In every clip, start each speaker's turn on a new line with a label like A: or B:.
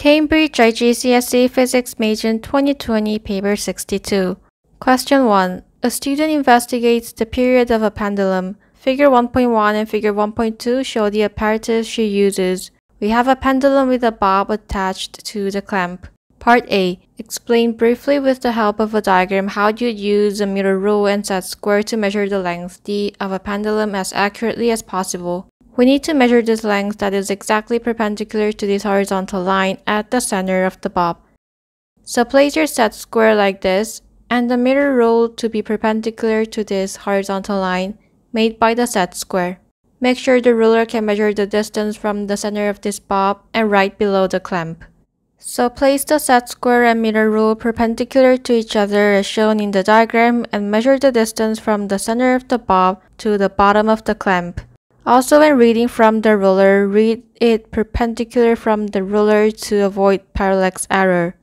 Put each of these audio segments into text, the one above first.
A: Cambridge IGCSE Physics May/June 2020 Paper 62. Question 1. A student investigates the period of a pendulum. Figure 1.1 and Figure 1.2 show the apparatus she uses. We have a pendulum with a bob attached to the clamp. Part A. Explain briefly with the help of a diagram how you'd use a meter rule and set square to measure the length d of a pendulum as accurately as possible. We need to measure this length that is exactly perpendicular to this horizontal line at the center of the bob. So place your set square like this and the meter rule to be perpendicular to this horizontal line made by the set square. Make sure the ruler can measure the distance from the center of this bob and right below the clamp. So place the set square and meter rule perpendicular to each other as shown in the diagram and measure the distance from the center of the bob to the bottom of the clamp. Also when reading from the ruler, read it perpendicular from the ruler to avoid parallax error.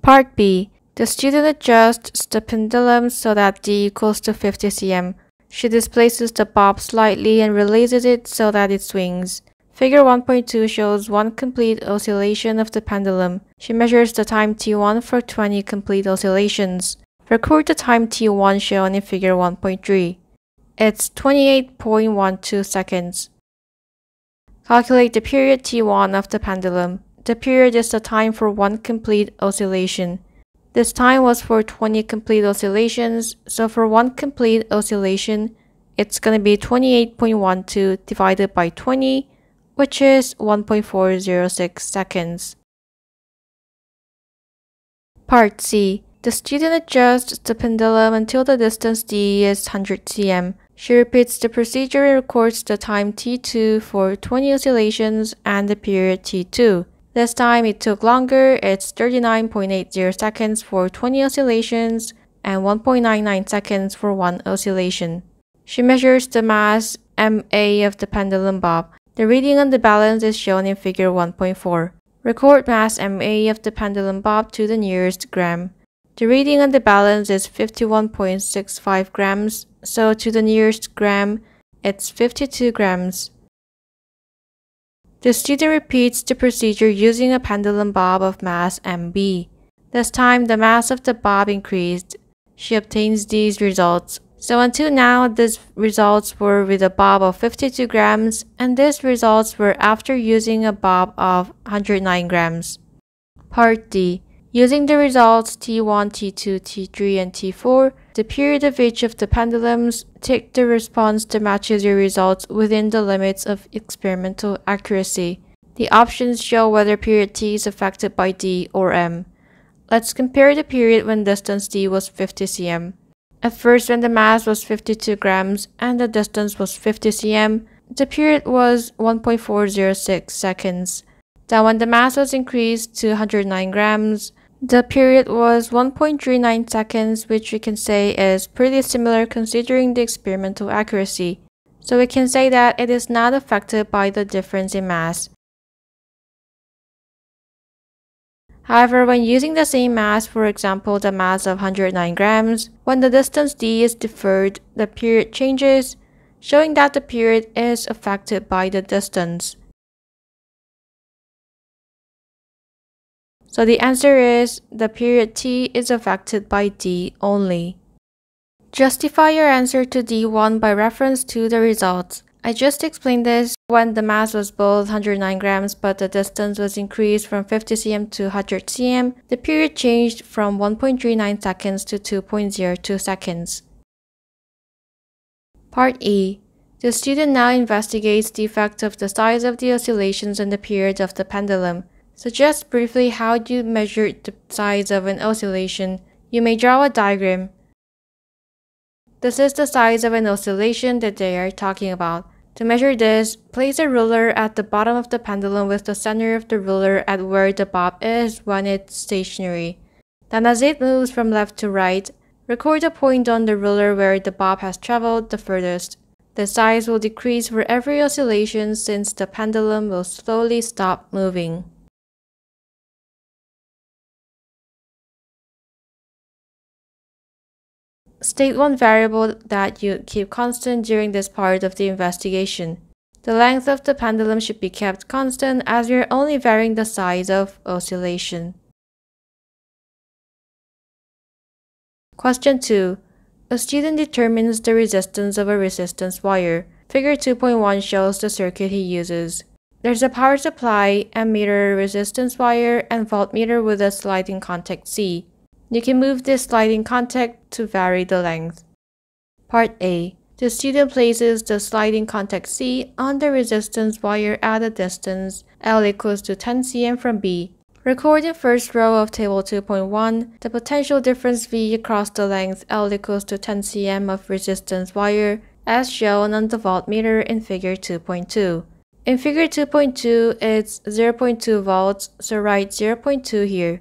A: Part B. The student adjusts the pendulum so that D equals to 50 cm. She displaces the bob slightly and releases it so that it swings. Figure 1.2 shows one complete oscillation of the pendulum. She measures the time t1 for 20 complete oscillations. Record the time t1 shown in figure 1.3. It's 28.12 seconds. Calculate the period t1 of the pendulum. The period is the time for one complete oscillation. This time was for 20 complete oscillations, so for one complete oscillation, it's going to be 28.12 divided by 20, which is 1.406 seconds. Part C. The student adjusts the pendulum until the distance d is 100 cm. She repeats the procedure and records the time t2 for 20 oscillations and the period t2. This time it took longer, it's 39.80 seconds for 20 oscillations and 1.99 seconds for one oscillation. She measures the mass MA of the pendulum bob. The reading on the balance is shown in figure 1.4. Record mass MA of the pendulum bob to the nearest gram. The reading on the balance is 51.65 grams, so to the nearest gram, it's 52 grams. The student repeats the procedure using a pendulum bob of mass MB. This time, the mass of the bob increased. She obtains these results. So until now, these results were with a bob of 52 grams, and these results were after using a bob of 109 grams. Part D. Using the results T1, T2, T3, and T4, the period of each of the pendulums, take the response that matches your results within the limits of experimental accuracy. The options show whether period t is affected by d or m. Let's compare the period when distance d was 50 cm. At first, when the mass was 52 grams and the distance was 50 cm, the period was 1.406 seconds. Then when the mass was increased to 109 grams, the period was 1.39 seconds, which we can say is pretty similar considering the experimental accuracy. So we can say that it is not affected by the difference in mass. However, when using the same mass, for example, the mass of 109 grams, when the distance d is deferred, the period changes, showing that the period is affected by the distance. So the answer is the period t is affected by d only. Justify your answer to D1 by reference to the results. I just explained this when the mass was both 109 grams but the distance was increased from 50 cm to 100 cm, the period changed from 1.39 seconds to 2.02 seconds. Part E. The student now investigates the effect of the size of the oscillations and the period of the pendulum. Suggest briefly how you measure the size of an oscillation. You may draw a diagram. This is the size of an oscillation that they are talking about. To measure this, place a ruler at the bottom of the pendulum with the center of the ruler at where the bob is when it's stationary. Then as it moves from left to right, record a point on the ruler where the bob has traveled the furthest. The size will decrease for every oscillation since the pendulum will slowly stop moving. State one variable that you keep constant during this part of the investigation. The length of the pendulum should be kept constant as we are only varying the size of oscillation. Question 2. A student determines the resistance of a resistance wire. Figure 2.1 shows the circuit he uses. There's a power supply, ammeter, resistance wire, and voltmeter with a sliding contact C. You can move this sliding contact to vary the length. Part A. The student places the sliding contact C on the resistance wire at a distance L equals to 10 cm from B. Record in first row of table 2.1 the potential difference V across the length L equals to 10 cm of resistance wire as shown on the voltmeter in figure 2.2. In figure 2.2, it's 0.2 volts, so write 0.2 here.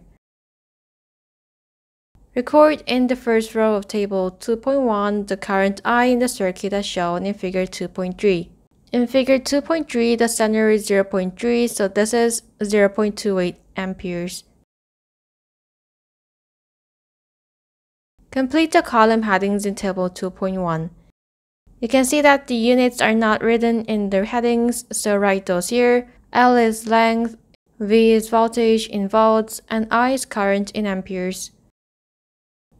A: Record in the first row of table 2.1 the current I in the circuit as shown in figure 2.3. In figure 2.3, the center is 0.3, so this is 0.28 amperes. Complete the column headings in table 2.1. You can see that the units are not written in their headings, so write those here. L is length, V is voltage in volts, and I is current in amperes.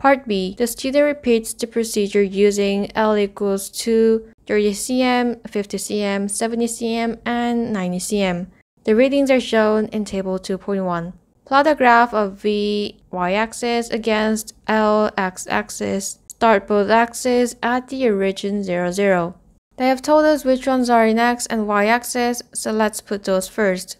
A: Part B, the student repeats the procedure using L equals to 30 cm, 50 cm, 70 cm, and 90 cm. The readings are shown in Table 2.1. Plot a graph of V y-axis against L x-axis Start both axes at the origin 0, 0. They have told us which ones are in x and y axis, so let's put those first.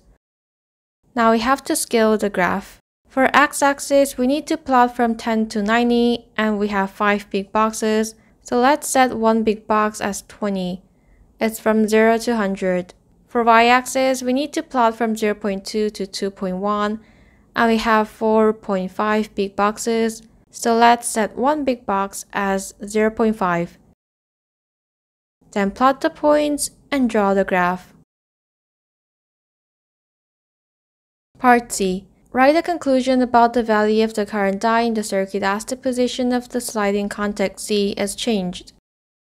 A: Now we have to scale the graph. For x-axis, we need to plot from 10 to 90, and we have 5 big boxes, so let's set one big box as 20. It's from 0 to 100. For y-axis, we need to plot from 0.2 to 2.1, and we have 4.5 big boxes, so let's set one big box as 0.5. Then plot the points and draw the graph. Part C. Write a conclusion about the value of the current I in the circuit as the position of the sliding contact C is changed.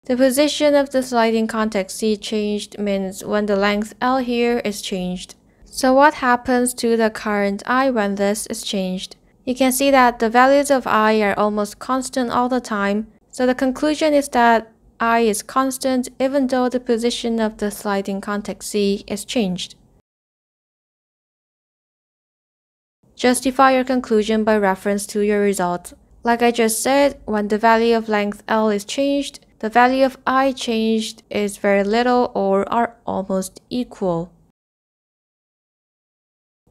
A: The position of the sliding contact C changed means when the length L here is changed. So what happens to the current I when this is changed? You can see that the values of i are almost constant all the time, so the conclusion is that i is constant even though the position of the sliding contact C is changed. Justify your conclusion by reference to your result. Like I just said, when the value of length L is changed, the value of I changed is very little or are almost equal.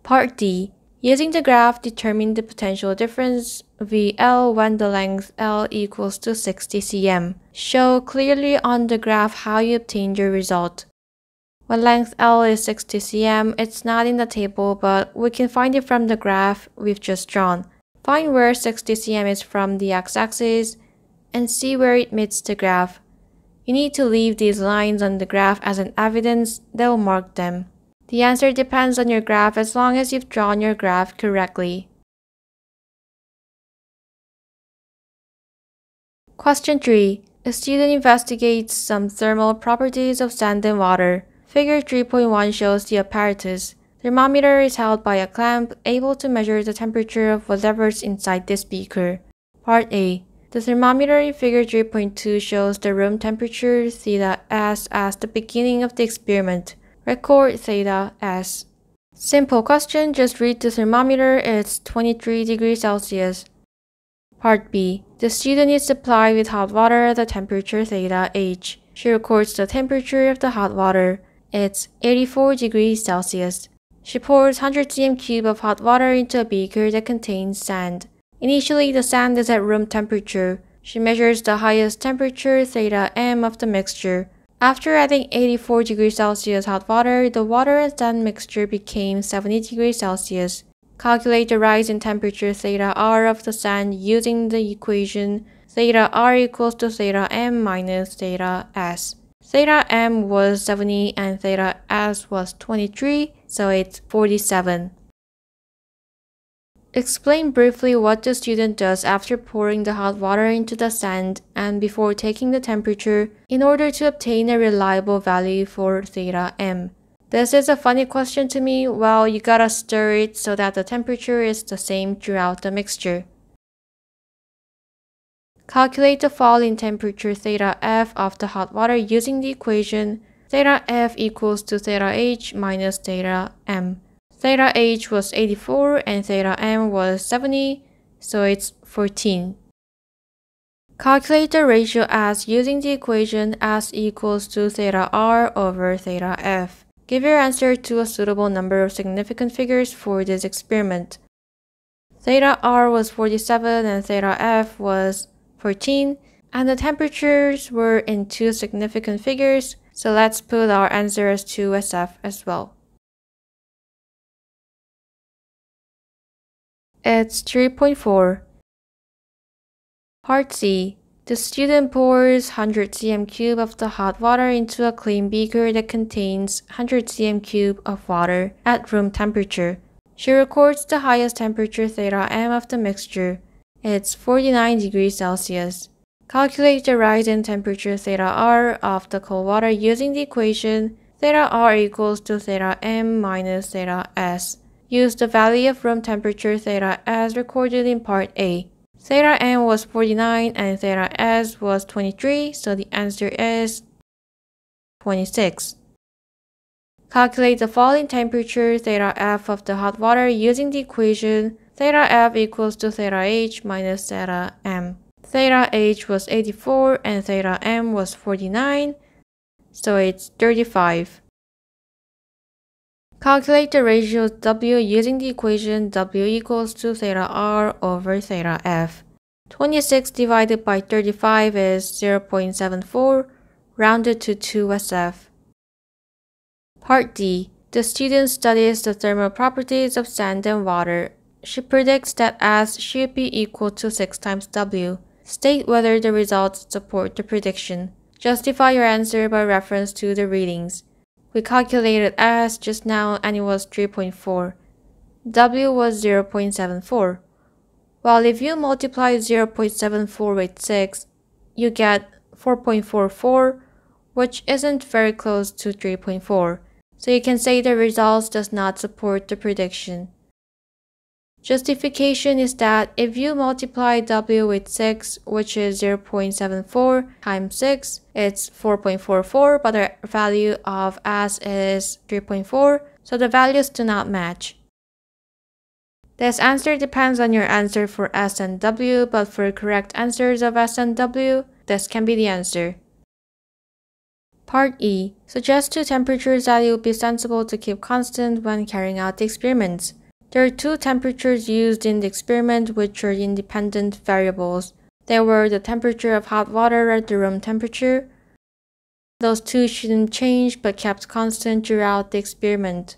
A: Part D Using the graph, determine the potential difference VL when the length L equals to 60 cm. Show clearly on the graph how you obtained your result. When length L is 60 cm, it's not in the table, but we can find it from the graph we've just drawn. Find where 60 cm is from the x-axis and see where it meets the graph. You need to leave these lines on the graph as an evidence that will mark them. The answer depends on your graph as long as you've drawn your graph correctly. Question 3. A student investigates some thermal properties of sand and water. Figure 3.1 shows the apparatus. Thermometer is held by a clamp able to measure the temperature of whatever's inside this beaker. Part A. The thermometer in figure 3.2 shows the room temperature theta S as the beginning of the experiment. Record theta S. Simple question, just read the thermometer, it's 23 degrees Celsius. Part B. The student is supplied with hot water at the temperature theta H. She records the temperature of the hot water. It's 84 degrees Celsius. She pours 100 cm cube of hot water into a beaker that contains sand. Initially, the sand is at room temperature. She measures the highest temperature theta m of the mixture. After adding 84 degrees Celsius hot water, the water and sand mixture became 70 degrees Celsius. Calculate the rise in temperature theta r of the sand using the equation theta r equals to theta m minus theta s. Theta m was 70 and theta s was 23, so it's 47. Explain briefly what the student does after pouring the hot water into the sand and before taking the temperature in order to obtain a reliable value for theta m. This is a funny question to me. Well, you gotta stir it so that the temperature is the same throughout the mixture. Calculate the fall in temperature theta F of the hot water using the equation theta F equals to theta H minus theta M. Theta H was 84 and theta M was 70, so it's 14. Calculate the ratio S using the equation S equals to theta R over theta F. Give your answer to a suitable number of significant figures for this experiment. Theta R was 47 and theta F was 14, and the temperatures were in two significant figures, so let's put our answer as 2SF as well. It's 3.4. Part C. The student pours 100 cm cube of the hot water into a clean beaker that contains 100 cm cube of water at room temperature. She records the highest temperature theta m of the mixture it's 49 degrees Celsius. Calculate the rise in temperature theta R of the cold water using the equation theta R equals to theta M minus theta S. Use the value of room temperature theta as recorded in part A. Theta M was 49 and theta S was 23, so the answer is 26. Calculate the falling temperature theta F of the hot water using the equation theta f equals to theta h minus theta m. Theta h was 84 and theta m was 49, so it's 35. Calculate the ratio W using the equation W equals to theta R over theta F. 26 divided by 35 is 0.74, rounded to 2 SF. Part D. The student studies the thermal properties of sand and water she predicts that S should be equal to 6 times W. State whether the results support the prediction. Justify your answer by reference to the readings. We calculated S just now and it was 3.4. W was 0.74. Well, if you multiply 0.74 with 6, you get 4.44, which isn't very close to 3.4. So you can say the results does not support the prediction. Justification is that if you multiply W with 6, which is 0.74 times 6, it's 4.44, but the value of S is 3.4, so the values do not match. This answer depends on your answer for S and W, but for correct answers of S and W, this can be the answer. Part E. Suggest two temperatures that it would be sensible to keep constant when carrying out the experiments. There are two temperatures used in the experiment which are independent variables. They were the temperature of hot water at the room temperature. Those two shouldn't change but kept constant throughout the experiment.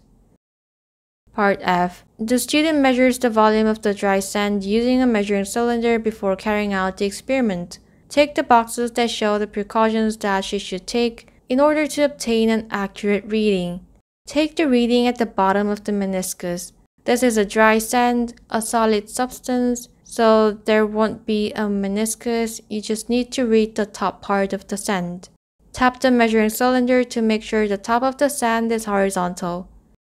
A: Part F. The student measures the volume of the dry sand using a measuring cylinder before carrying out the experiment. Take the boxes that show the precautions that she should take in order to obtain an accurate reading. Take the reading at the bottom of the meniscus. This is a dry sand, a solid substance, so there won't be a meniscus. You just need to read the top part of the sand. Tap the measuring cylinder to make sure the top of the sand is horizontal.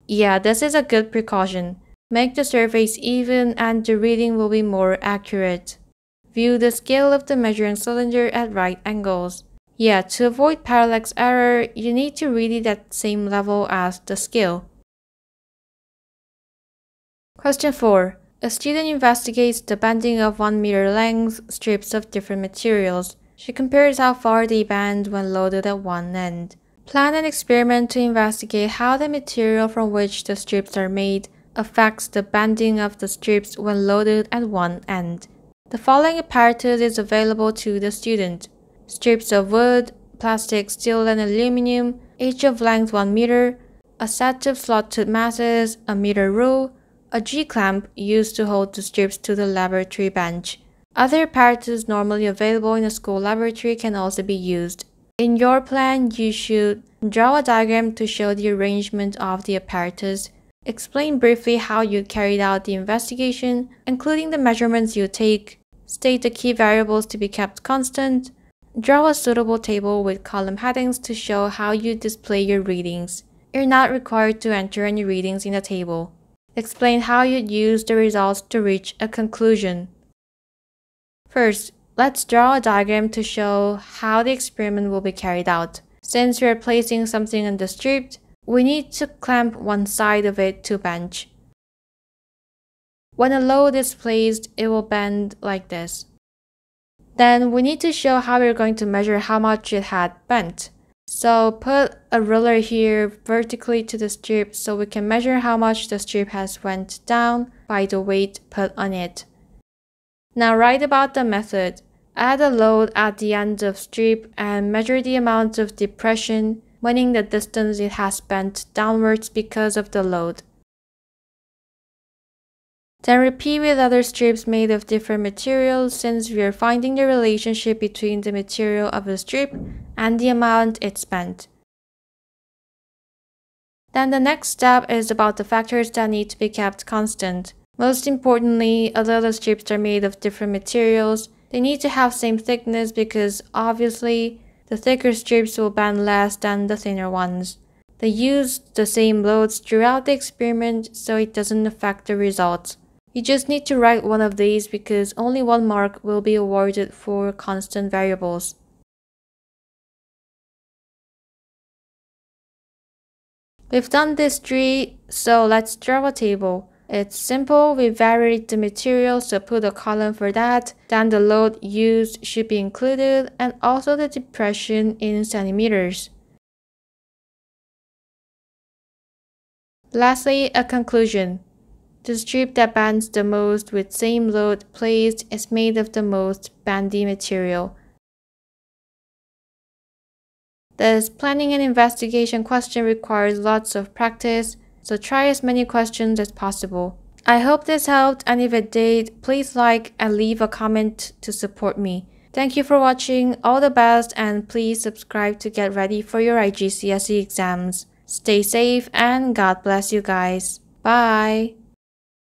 A: Yeah, this is a good precaution. Make the surface even and the reading will be more accurate. View the scale of the measuring cylinder at right angles. Yeah, to avoid parallax error, you need to read it at the same level as the scale. Question 4. A student investigates the bending of 1 meter length strips of different materials. She compares how far they bend when loaded at one end. Plan an experiment to investigate how the material from which the strips are made affects the bending of the strips when loaded at one end. The following apparatus is available to the student. Strips of wood, plastic, steel, and aluminum, each of length 1 meter, a set of slotted masses, a meter rule, a G-clamp used to hold the strips to the laboratory bench. Other apparatus normally available in a school laboratory can also be used. In your plan, you should draw a diagram to show the arrangement of the apparatus. Explain briefly how you carried out the investigation, including the measurements you take. State the key variables to be kept constant. Draw a suitable table with column headings to show how you display your readings. You're not required to enter any readings in the table. Explain how you'd use the results to reach a conclusion. First, let's draw a diagram to show how the experiment will be carried out. Since we are placing something on the strip, we need to clamp one side of it to a bench. When a load is placed, it will bend like this. Then we need to show how we're going to measure how much it had bent. So put a ruler here vertically to the strip so we can measure how much the strip has went down by the weight put on it. Now write about the method. Add a load at the end of strip and measure the amount of depression meaning the distance it has bent downwards because of the load. Then repeat with other strips made of different materials since we are finding the relationship between the material of a strip and the amount it spent. Then the next step is about the factors that need to be kept constant. Most importantly, although the strips are made of different materials, they need to have same thickness because obviously the thicker strips will bend less than the thinner ones. They used the same loads throughout the experiment so it doesn't affect the results. You just need to write one of these because only one mark will be awarded for constant variables. We've done this three, so let's draw a table. It's simple, we varied the material, so put a column for that. Then the load used should be included and also the depression in centimeters. Lastly, a conclusion. The strip that bends the most with same load placed is made of the most bendy material. This planning and investigation question requires lots of practice, so try as many questions as possible. I hope this helped and if it did, please like and leave a comment to support me. Thank you for watching, all the best and please subscribe to get ready for your IGCSE exams. Stay safe and God bless you guys. Bye!